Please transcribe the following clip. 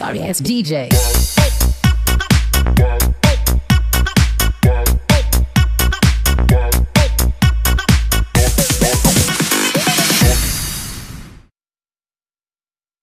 sorry ass DJ.